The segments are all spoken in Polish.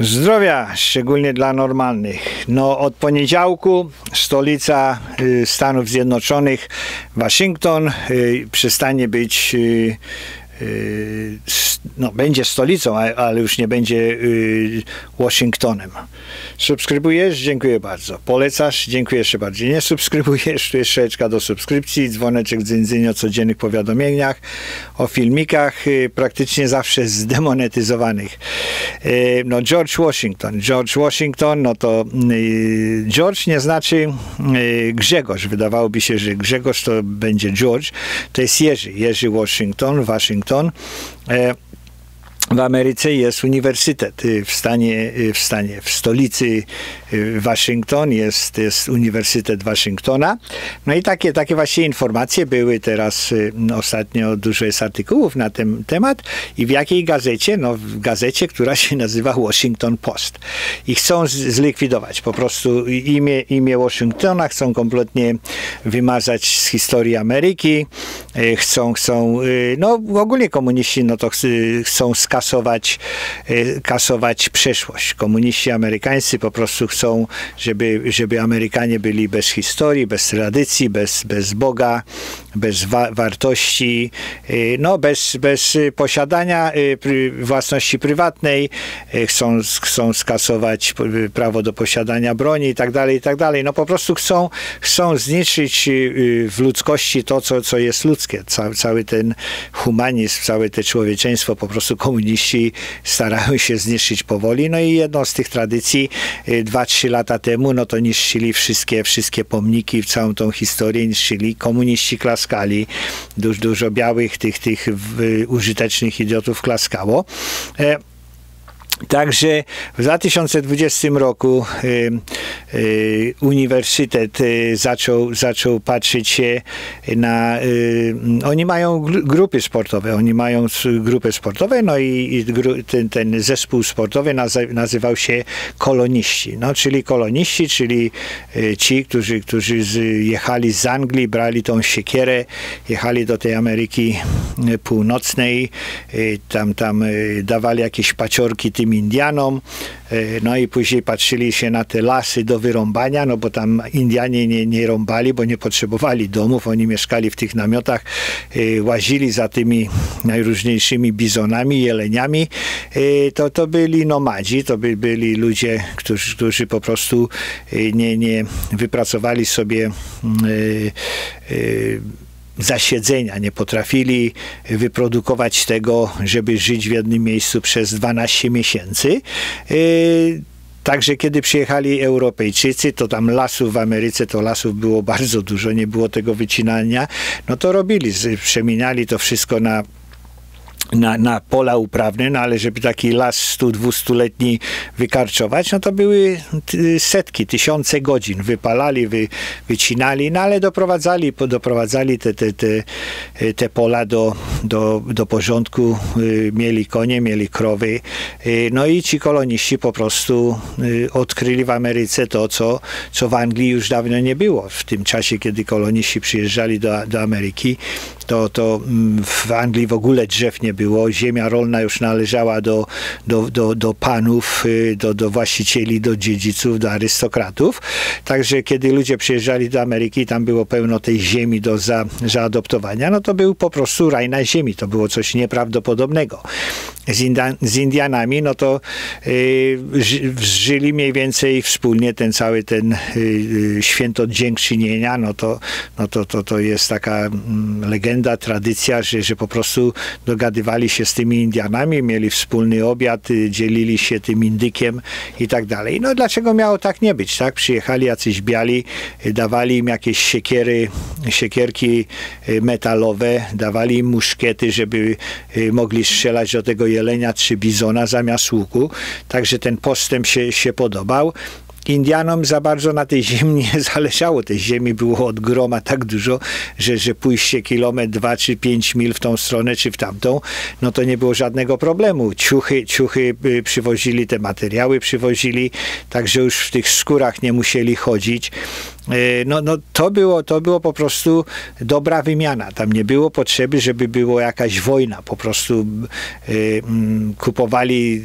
Zdrowia, szczególnie dla normalnych. No, od poniedziałku stolica y, Stanów Zjednoczonych, Waszyngton, y, przestanie być y, no, będzie stolicą, ale już nie będzie y, Waszyngtonem. Subskrybujesz? Dziękuję bardzo. Polecasz? Dziękuję jeszcze bardziej. Nie subskrybujesz? Tu jest szeczka do subskrypcji, dzwoneczek dzyndzynio o codziennych powiadomieniach, o filmikach, y, praktycznie zawsze zdemonetyzowanych. Y, No George Washington. George Washington, no to y, George nie znaczy y, Grzegorz. Wydawałoby się, że Grzegorz to będzie George. To jest Jerzy. Jerzy Washington, Waszyngton. E, w Ameryce jest uniwersytet y, w stanie, y, w stanie, w stolicy y, Waszyngton jest, jest Uniwersytet Waszyngtona. No i takie, takie właśnie informacje były teraz ostatnio dużo jest artykułów na ten temat i w jakiej gazecie? No w gazecie, która się nazywa Washington Post. I chcą zlikwidować po prostu imię, imię Washingtona, chcą kompletnie wymazać z historii Ameryki, chcą, chcą, no ogólnie komuniści no to chcą skasować, y, kasować przeszłość. Komuniści amerykańscy po prostu chcą, żeby, żeby Amerykanie byli bez historii, bez tradycji, bez, bez Boga, bez wa- wartości, y, no bez, bez posiadania y, własności prywatnej, chcą, chcą skasować prawo do posiadania broni i tak dalej, i tak dalej. No po prostu chcą, chcą zniszczyć w ludzkości to, co, co jest ludzkie. Ca, cały ten humanizm, całe te człowieczeństwo po prostu komuniści starają się zniszczyć powoli. No i jedną z tych tradycji y, dwa, trzy lata temu, no to niszczyli wszystkie, wszystkie pomniki, całą tą historię niszczyli. Komuniści klaskali, dużo, dużo białych tych, tych użytecznych idiotów klaskało. Także w 2020 roku y, y, uniwersytet y, zaczął, zaczął patrzeć się na. Y, oni mają gru- grupy sportowe, oni mają grupy sportowe, no i, i gru, ten, ten zespół sportowy nazy- nazywał się koloniści. No, czyli koloniści, czyli y, ci, którzy, którzy z, jechali z Anglii, brali tą siekierę, jechali do tej Ameryki y, Północnej, tam, tam dawali jakieś paciorki tym Indianom, y, no i później patrzyli się na te lasy do wyrąbania, no bo tam Indianie nie, nie rąbali, bo nie potrzebowali domów, oni mieszkali w tych namiotach, y, łazili za tymi najróżniejszymi bizonami, jeleniami, y, to, to byli nomadzi, to by, byli ludzie, którzy, którzy po prostu nie, nie wypracowali sobie y, zasiedzenia, nie potrafili wyprodukować tego, żeby żyć w jednym miejscu przez 12 miesięcy. Yy, Także kiedy przyjechali Europejczycy, to tam lasów w Ameryce, to lasów było bardzo dużo, nie było tego wycinania, no to robili, przemieniali to wszystko na na, na pola uprawne, no ale żeby taki las 100-200-letni wykarczować, no to były setki, tysiące godzin. Wypalali, wy, wycinali, no ale doprowadzali, doprowadzali te, te, te, te pola do, do, do porządku. Y, Mieli konie, mieli krowy. Y, No i ci koloniści po prostu y, odkryli w Ameryce to, co, co w Anglii już dawno nie było. W tym czasie, kiedy koloniści przyjeżdżali do, do Ameryki, to, to mm, w Anglii w ogóle drzew nie było. Ziemia rolna już należała do, do, do, do panów, y, do, do właścicieli, do dziedziców, do arystokratów. Także kiedy ludzie przyjeżdżali do Ameryki, tam było pełno tej ziemi do za, zaadoptowania, no to był po prostu raj na ziemi. To było coś nieprawdopodobnego. Z, Inda, z Indianami, no to y, ży- żyli mniej więcej wspólnie ten cały ten y, święto dziękczynienia, no to, no to, to, to jest taka mm, legenda, tradycja, że, że po prostu dogadywali się z tymi Indianami, mieli wspólny obiad, y, dzielili się tym indykiem i tak dalej. No dlaczego miało tak nie być, tak? Przyjechali jacyś biali, y, dawali im jakieś siekiery, siekierki y, metalowe, dawali im muszkiety, żeby mogli strzelać do tego jelenia czy bizona zamiast łuku. Także ten postęp się, się podobał. Indianom za bardzo na tej ziemi nie zależało. Tej ziemi było od groma tak dużo, że, że pójście kilometr, dwa czy pięć mil w tą stronę czy w tamtą, no to nie było żadnego problemu. Ciuchy, ciuchy y, przywozili, te materiały przywozili, także już w tych skórach nie musieli chodzić. No, no to, było, to było po prostu dobra wymiana. Tam nie było potrzeby, żeby była jakaś wojna. Po prostu mm, kupowali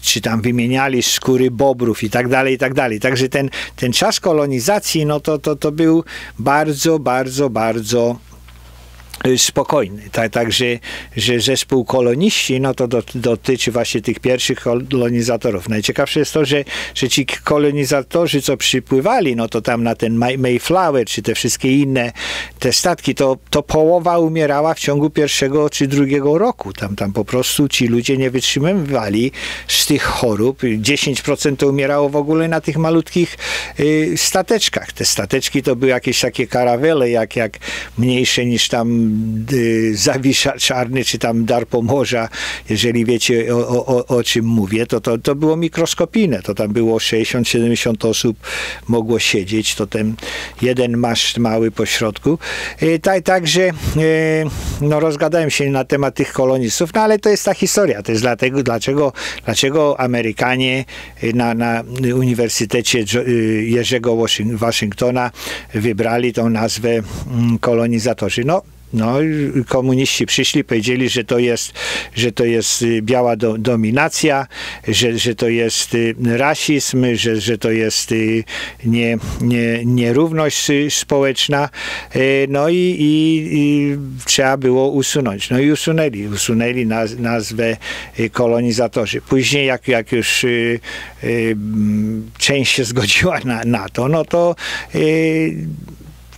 czy tam wymieniali skóry bobrów i tak dalej, i tak dalej. Także ten, ten czas kolonizacji, no to, to, to był bardzo, bardzo, bardzo Y, spokojny. Tak, także, że zespół koloniści, no to dotyczy właśnie tych pierwszych kolonizatorów. Najciekawsze jest to, że, że ci kolonizatorzy, co przypływali, no to tam na ten Mayflower, czy te wszystkie inne te statki, to, to połowa umierała w ciągu pierwszego czy drugiego roku. Tam, tam po prostu ci ludzie nie wytrzymywali z tych chorób. 10% to umierało w ogóle na tych malutkich y, stateczkach. Te stateczki to były jakieś takie karawele, jak, jak mniejsze niż tam Y, Zawisza Czarny, czy tam Dar Pomorza, jeżeli wiecie o, o, o czym mówię, to, to, to było mikroskopijne, to tam było 60-70 osób mogło siedzieć, to ten jeden maszt mały po środku. Tak, także y, no, rozgadałem się na temat tych kolonistów, no ale to jest ta historia, to jest dlatego, dlaczego, dlaczego Amerykanie na, na Uniwersytecie Jerzego Waszyngtona wybrali tą nazwę mm, kolonizatorzy. No, no, komuniści przyszli, powiedzieli, że to jest, że to jest y, biała do, dominacja, że, że to jest y, rasizm, że, że to jest y, nie, nie, nierówność społeczna. No i, i, i trzeba było usunąć. No i usunęli, usunęli naz, nazwę kolonizatorzy. Później, jak, jak już część się zgodziła na, na to, no to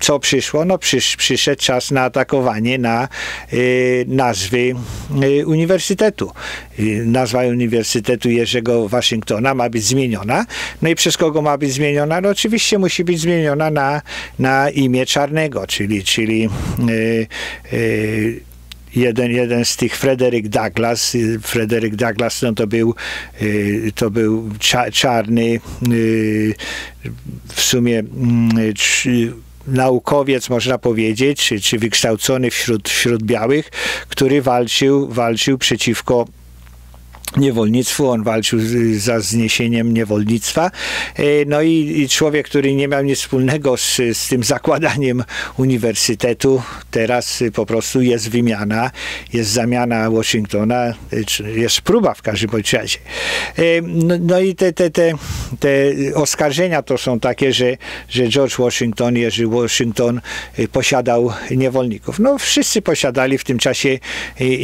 co przyszło? No przysz, przyszedł czas na atakowanie na y, nazwy y, uniwersytetu. Y, nazwa Uniwersytetu Jerzego Waszyngtona ma być zmieniona. No i przez kogo ma być zmieniona? No oczywiście musi być zmieniona na, na imię Czarnego, czyli, czyli y, y, jeden, jeden z tych Frederick Douglass. Frederick Douglass no to był, to był czarny w sumie mm, naukowiec, można powiedzieć, czy, czy wykształcony wśród, wśród białych, który walczył, walczył przeciwko niewolnictwu, on walczył za zniesieniem niewolnictwa. E, no i, człowiek, który nie miał nic wspólnego z, z tym zakładaniem uniwersytetu, teraz po prostu jest wymiana, jest zamiana Washingtona, e, jest próba w każdym razie. E, no, no, i te, te, te, te oskarżenia to są takie, że, że George Washington, Jerzy Washington posiadał niewolników. No wszyscy posiadali w tym czasie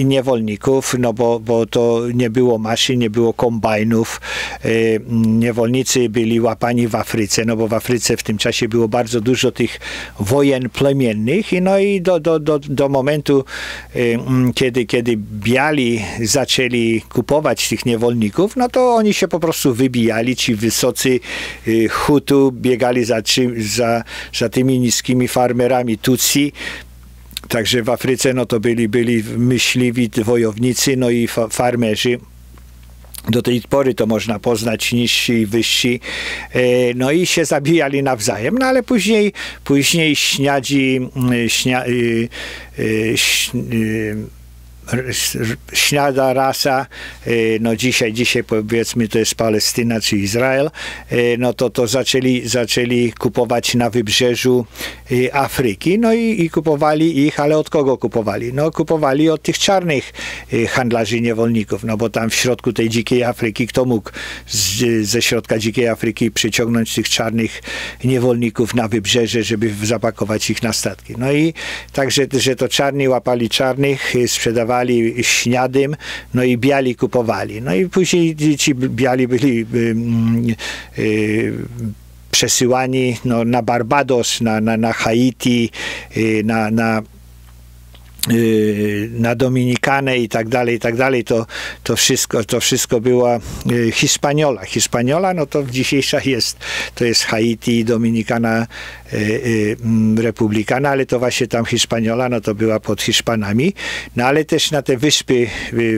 niewolników, no bo, bo to nie było maszyn, nie było kombajnów. E, niewolnicy byli łapani w Afryce, no bo w Afryce w tym czasie było bardzo dużo tych wojen plemiennych i no i do, do, do, do momentu, e, kiedy, kiedy biali zaczęli kupować tych niewolników, no to oni się po prostu wybijali, ci wysocy e, Hutu biegali za, za, za tymi niskimi farmerami Tutsi, Także w Afryce no to byli, byli myśliwi wojownicy, no i fa farmerzy do tej pory to można poznać niżsi i wyżsi, e, no i się zabijali nawzajem, no ale później, później śniadzi, mm, śnia, y, y, y, śniada rasa, e, no dzisiaj, dzisiaj powiedzmy to jest Palestyna czy Izrael, e, no to to zaczęli, zaczęli kupować na wybrzeżu e, Afryki, no i, i kupowali ich, ale od kogo kupowali? No kupowali od tych czarnych handlarzy niewolników, no bo tam w środku tej dzikiej Afryki, kto mógł z, ze środka dzikiej Afryki przyciągnąć tych czarnych niewolników na wybrzeże, żeby zapakować ich na statki. No i także, że to czarni łapali czarnych, sprzedawali kupowali śniadym, no i biali kupowali. No i później ci biali byli y, przesyłani no, na Barbados, na, na, na Haiti, y, na, na Y, na Dominikanę i tak dalej, i tak dalej, to, to, wszystko, to wszystko była y, Hispaniola. Hispaniola, no to dzisiejsza jest, to jest Haiti, Dominikana, y, mm, Republikana, ale to właśnie tam Hispaniola, no to była pod Hiszpanami, no ale też na te wyspy,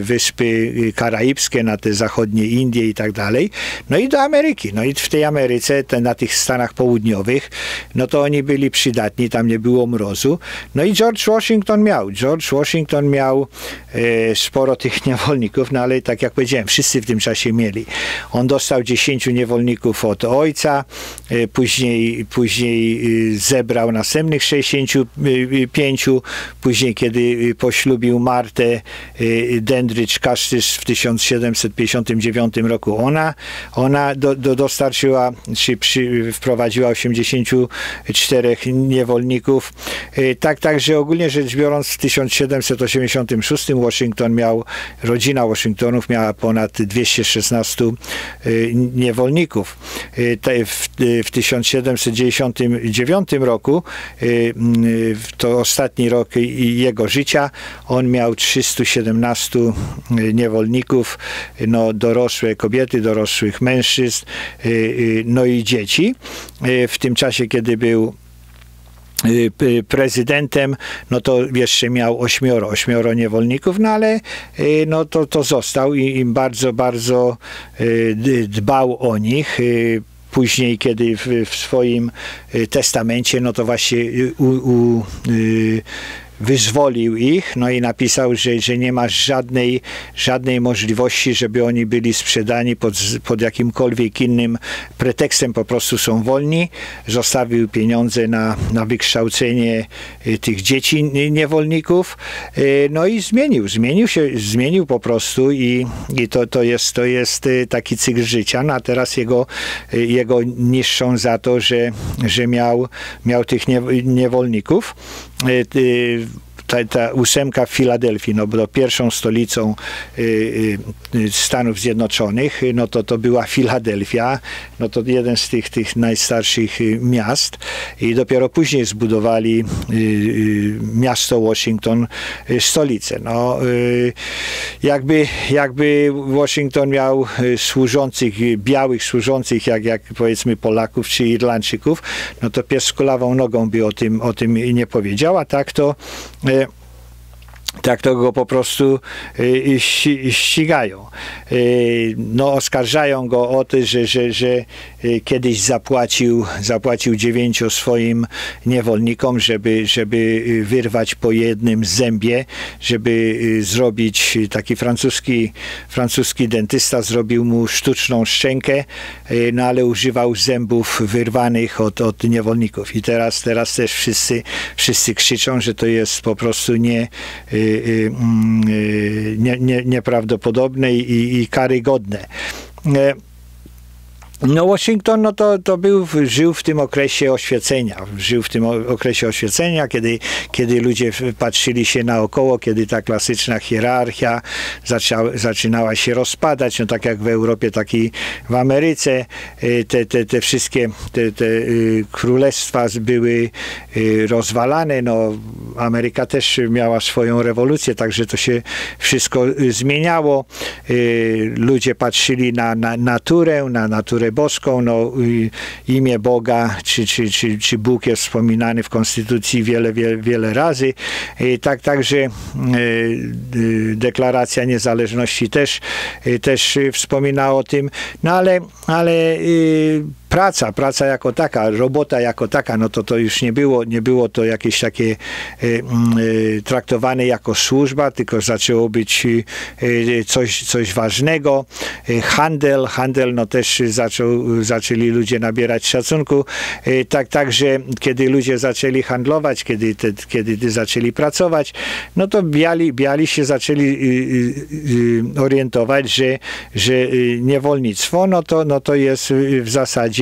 wyspy karaibskie, na te zachodnie Indie i tak dalej, no i do Ameryki, no i w tej Ameryce, te, na tych Stanach Południowych, no to oni byli przydatni, tam nie było mrozu, no i George Washington miał George Washington miał e, sporo tych niewolników, no ale tak jak powiedziałem, wszyscy w tym czasie mieli. On dostał 10 niewolników od ojca, e, później, później e, zebrał następnych 65, później kiedy poślubił Martę Dendrycz Kasztysz w 1759 roku, ona, ona do, do dostarczyła, czy przy, wprowadziła 84 niewolników. Tak, także ogólnie rzecz biorąc w 1786 Washington miał, rodzina Washingtonów miała ponad 216 y, niewolników. Y, w 1799 roku, y, to ostatni rok jego życia, on miał 317 niewolników, no, dorosłe kobiety, dorosłych mężczyzn, no i dzieci. W tym czasie, kiedy był prezydentem, no to jeszcze miał ośmioro, ośmioro niewolników, no ale y, no to, to został i im bardzo, bardzo y, dbał o nich. Później, kiedy w, w swoim testamencie, no to właśnie u, u, wyzwolił ich, no i napisał, że, że nie ma żadnej, żadnej możliwości, żeby oni byli sprzedani pod, pod jakimkolwiek innym pretekstem, po prostu są wolni. Zostawił pieniądze na, na wykształcenie y, tych dzieci niewolników, y, no i zmienił, zmienił się, zmienił po prostu i, i to, to, jest, to jest y, taki cykl życia, no a teraz jego, jego niszczą za to, że, że miał, miał tych niewolników était ta, ta ósemka w Filadelfii, no bo pierwszą stolicą y, y, Stanów Zjednoczonych, no to to była Filadelfia, no to jeden z tych, tych najstarszych y, miast i dopiero później zbudowali miasto Washington, stolicę. No, jakby, jakby Washington miał służących, białych służących, jak, jak powiedzmy Polaków czy Irlandczyków, no to pies z kulawą nogą by o tym, o tym nie powiedział, a tak to tak to go po prostu y, ścigają. Y, no, oskarżają go o to, że, że, że y, kiedyś zapłacił, zapłacił dziewięciu swoim niewolnikom, żeby, żeby wyrwać po jednym zębie, żeby zrobić taki francuski, francuski dentysta, zrobił mu sztuczną szczękę, no ale używał zębów wyrwanych od, od niewolników. I teraz, teraz też wszyscy, wszyscy krzyczą, że to jest po prostu nie Y, y, y, nie, nie, nieprawdopodobne i, i karygodne. No Washington no to, to był, żył w tym okresie oświecenia. Żył w tym okresie oświecenia, kiedy, kiedy ludzie patrzyli się naokoło, kiedy ta klasyczna hierarchia zaczęła, zaczynała się rozpadać, no tak jak w Europie, tak i w Ameryce. Y, te, te, te wszystkie te, te y, królestwa były y, rozwalane. No, Ameryka też miała swoją rewolucję, także to się wszystko zmieniało. Ludzie patrzyli na, na naturę, na naturę boską, no, imię Boga, czy, czy, czy, czy Bóg jest wspominany w Konstytucji wiele, wiele, wiele razy. I tak, także e, deklaracja niezależności też, e, też wspomina o tym, no ale, ale e, praca, praca jako taka, robota jako taka, no to to już nie było, nie było to jakieś takie e, e, traktowane jako służba, tylko zaczęło być e, coś, coś ważnego. Handel, handel, no też zaczął, zaczęli ludzie nabierać szacunku. Tak, także kiedy ludzie zaczęli handlować, kiedy, te, kiedy zaczęli pracować, no to biali, biali się zaczęli orientować, że, że niewolnictwo, no to, no to jest w zasadzie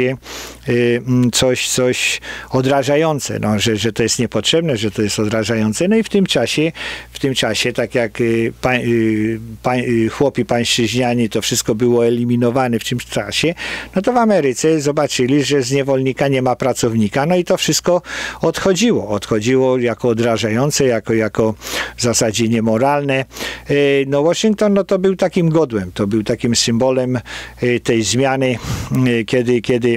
Y, mm, coś, coś odrażające, no, że, że to jest niepotrzebne, że to jest odrażające. No i w tym czasie, w tym czasie tak jak y, pa, y, pa, chłopi pańszczyźniani, to wszystko było eliminowane w tym czasie, no to w Ameryce zobaczyli, że z niewolnika nie ma pracownika, no i to wszystko odchodziło. Odchodziło jako odrażające, jako, jako w zasadzie niemoralne. No Washington, no to był takim godłem, to był takim symbolem tej zmiany, kiedy, kiedy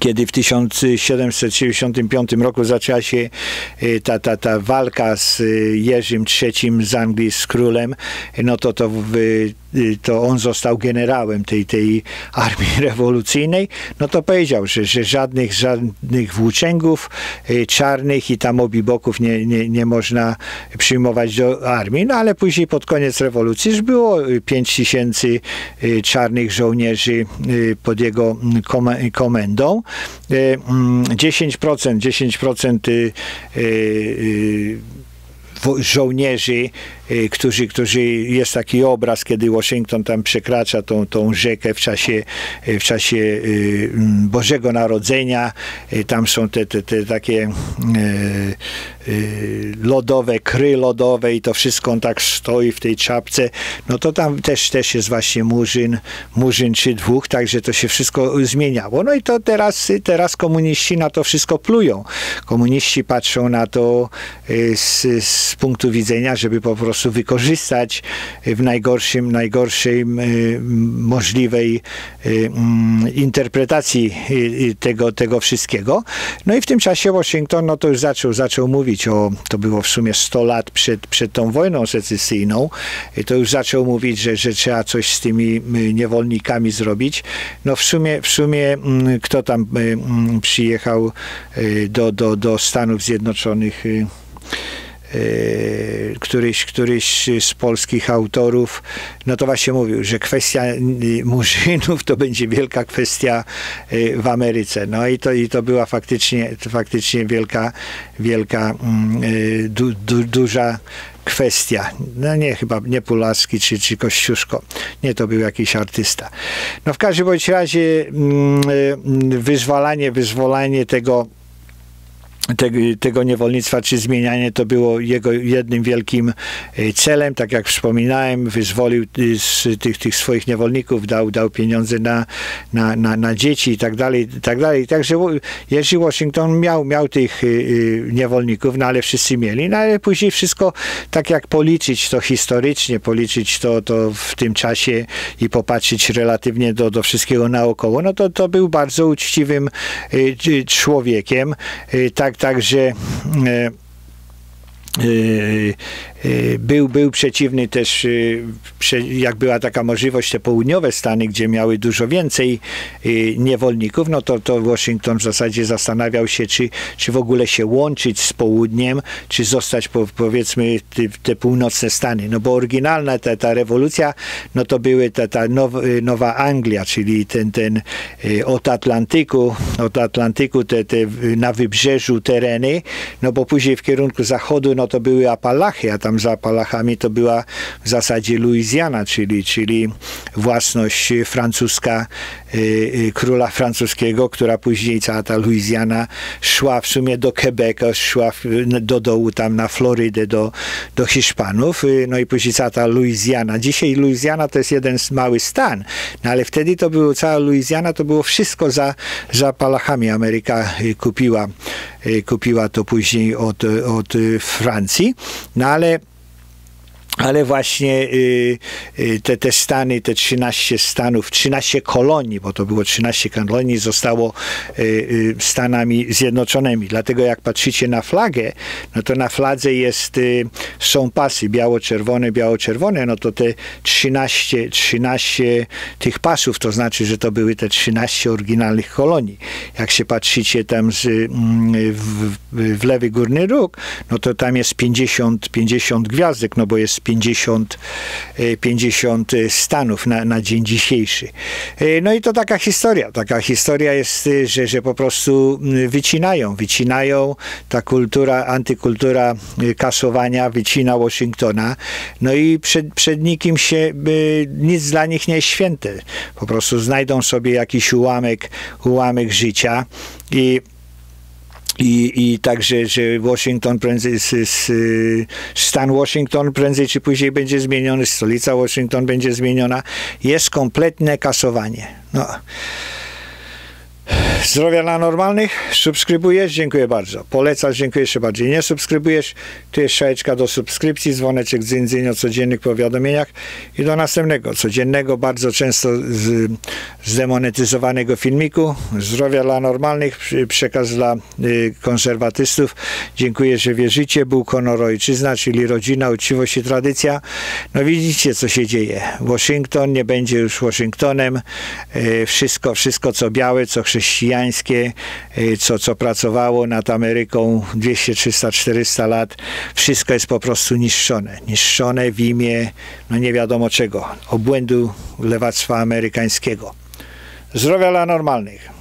kiedy w 1775 roku zaczęła się y, ta, ta, ta walka z y, Jerzym III z Anglii, z królem, no to, to, to on został generałem tej, tej armii rewolucyjnej, no to powiedział, że, że żadnych, żadnych włóczęgów y, czarnych i tam obiboków nie, nie, nie można przyjmować do armii, no ale później pod koniec rewolucji już było 5 tysięcy czarnych żołnierzy pod jego komendą, 10%, 10% żołnierzy Y, którzy, którzy jest taki obraz, kiedy Washington tam przekracza tą, tą rzekę w czasie, y, w czasie y, Bożego Narodzenia. Tam są te, te, te takie lodowe, kry lodowe i to wszystko on tak stoi w tej czapce. No to tam też, też jest właśnie murzyn, murzyn czy dwóch, także to się wszystko zmieniało. No i to teraz, teraz komuniści na to wszystko plują. Komuniści patrzą na to z, z punktu widzenia, żeby po prostu prostu wykorzystać w najgorszym, najgorszej możliwej mm, interpretacji tego, tego wszystkiego. No i w tym czasie Washington no to już zaczął, zaczął mówić o, to było w sumie 100 lat przed, przed tą wojną secesyjną, to już zaczął mówić, że, że trzeba coś z tymi niewolnikami zrobić. No w sumie, w sumie mm, kto tam mm, przyjechał y, do, do, do Stanów Zjednoczonych y, Y, któryś, któryś z polskich autorów, no to właśnie mówił, że kwestia y, murzynów to będzie wielka kwestia y, w Ameryce. No i to, i to była faktycznie, faktycznie wielka, wielka, mm, du, du, duża kwestia. No nie, chyba nie Pulaski czy, czy Kościuszko. Nie, to był jakiś artysta. No w każdym bądź razie mm, wyzwalanie, wyzwolenie tego tego niewolnictwa czy zmienianie to było jego jednym wielkim e, celem. Tak jak wspominałem, wyzwolił e, z tych, tych swoich niewolników, dał, dał pieniądze na, na, na, na dzieci i tak dalej, i tak dalej. Także Jerzy Washington miał, miał tych e, niewolników, no ale wszyscy mieli, no ale później wszystko, tak jak policzyć to historycznie, policzyć to, to w tym czasie i popatrzeć relatywnie do, do wszystkiego naokoło, no to, to był bardzo uczciwym człowiekiem. Tak, także e, e, był, był przeciwny też, e, jak była taka możliwość, te południowe Stany, gdzie miały dużo więcej niewolników, no to, to Washington w zasadzie zastanawiał się, czy, czy w ogóle się łączyć z południem, czy zostać po, powiedzmy te, te, północne Stany. No bo oryginalna ta, ta rewolucja, no to były ta, ta now, Nowa Anglia, czyli ten, ten od Atlantyku, od Atlantyku te, te na wybrzeżu tereny, no bo później w kierunku zachodu, no to były Apalachy, a tam za Apalachami to była w zasadzie Luizjana, czyli, czyli własność francuska y, y, króla francuskiego, która później cała ta Luizjana szła w sumie do Quebeca, szła do dołu tam na Florydę, do, do Hiszpanów, y, no i później cała ta Luizjana. Dzisiaj Luizjana to jest jeden mały stan, no ale wtedy to było, cała Luizjana to było wszystko za, za Apalachami. Ameryka kupiła, kupiła to później od, od Francji, no ale ale właśnie y, y, te, te stany, te 13 stanów, 13 kolonii, bo to było 13 kolonii, zostało y, Stanami Zjednoczonymi. Dlatego jak patrzycie na flagę, no to na fladze jest, są pasy biało-czerwone, biało-czerwone, no to te 13, 13 tych pasów, to znaczy, że to były te 13 oryginalnych kolonii. Jak się patrzycie tam z, mm, w, w lewy górny róg, no to tam jest 50, 50 gwiazdek, no bo jest 50, 50 e, stanów na, na dzień dzisiejszy. E, no i to taka historia. Taka historia jest, e, że, że po prostu wycinają, wycinają ta kultura, antykultura kasowania, wycina Washingtona. No i przed, przed nikim się, nic dla nich nie jest święte. Po prostu znajdą sobie jakiś ułamek, ułamek życia i i, I także, że Washington prędzej, z, z, stan Washington prędzej czy później będzie zmieniony, stolica Washington będzie zmieniona. Jest kompletne kasowanie. No. Zdrowia dla normalnych. Subskrybujesz? Dziękuję bardzo. Polecasz? Dziękuję jeszcze bardziej. Nie subskrybujesz? Tu jest szajeczka do subskrypcji, dzwoneczek dzyń, o codziennych powiadomieniach i do następnego, codziennego, bardzo często z, zdemonetyzowanego filmiku. Zdrowia dla normalnych, przekaz dla y, konserwatystów. Dziękuję, że wierzycie. Bóg, honor, ojczyzna, czyli rodzina, uczciwość i tradycja. No widzicie, co się dzieje. Waszyngton nie będzie już Waszyngtonem. Y, Wszystko, wszystko co białe, co chrześcijańskie, y, co, co pracowało nad Ameryką 200, 300, 400 lat, wszystko jest po prostu niszczone. Niszczone w imię, no nie wiadomo czego, obłędu lewactwa amerykańskiego. Zdrowia dla normalnych.